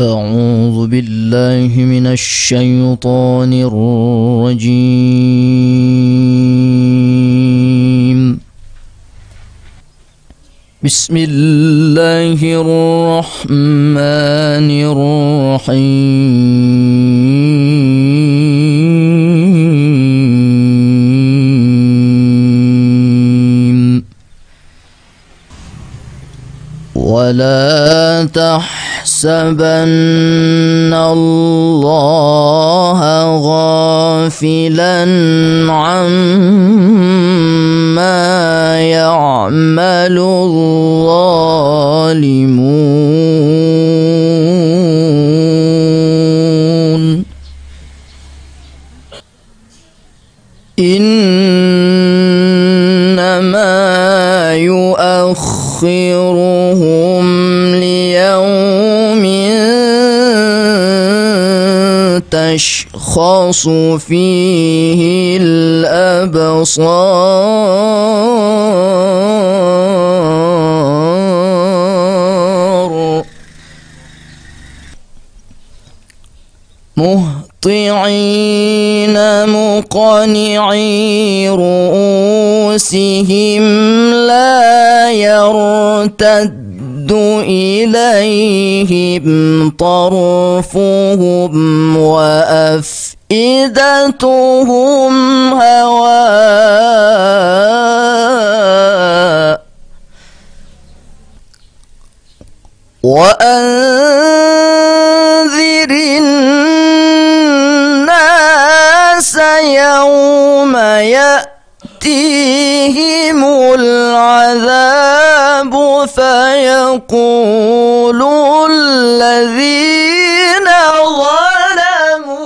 أعوذ بالله من الشيطان الرجيم. بسم الله الرحمن الرحيم. ولا تحزن تحسبن الله غافلا عما يعمل الظالمون. إنما تشخص فيه الأبصار. مهطعين مقنعي رؤوسهم لا يرتد. إليهم طرفهم وأفئدتهم هواء وأنذر الناس يوم يأتيهم فيقول الذين ظلموا.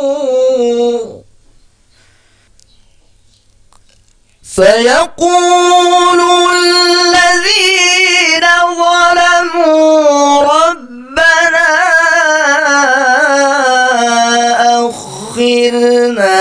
فيقول الذين ظلموا ربنا أخرنا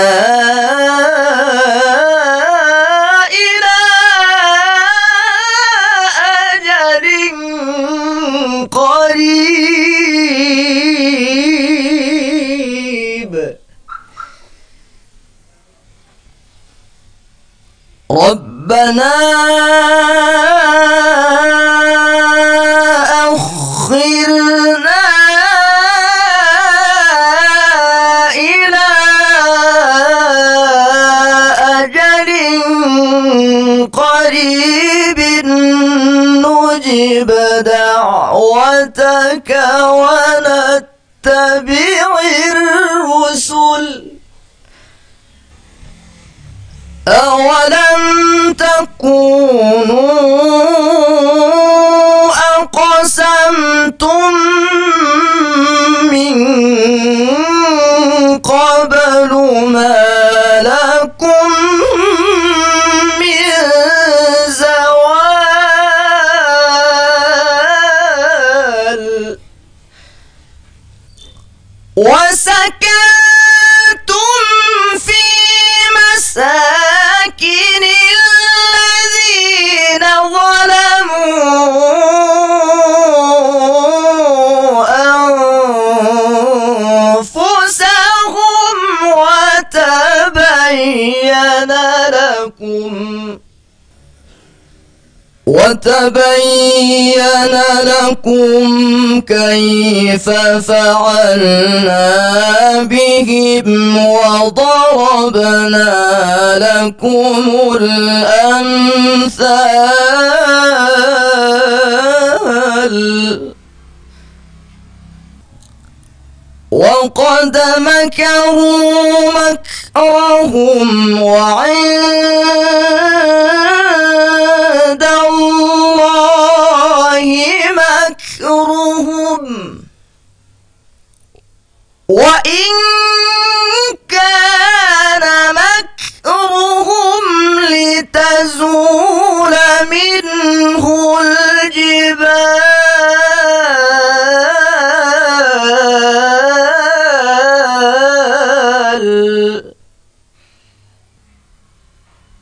نجب دعوتك ونتبع الرسل. أولم تكونوا أقسمتم من قبل ما لكم وسكنتم وتبين لكم كيف فعلنا بهم وضربنا لكم الأمثال. وقد مكروا مكرهم وعند الله مكرهم وإن كان مكرهم لتزول منه الجبال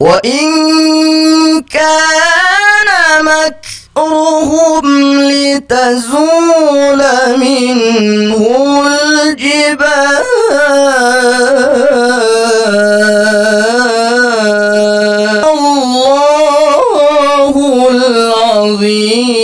وإن كان مكرهم وذرهم لتزول منه الجبال الله العظيم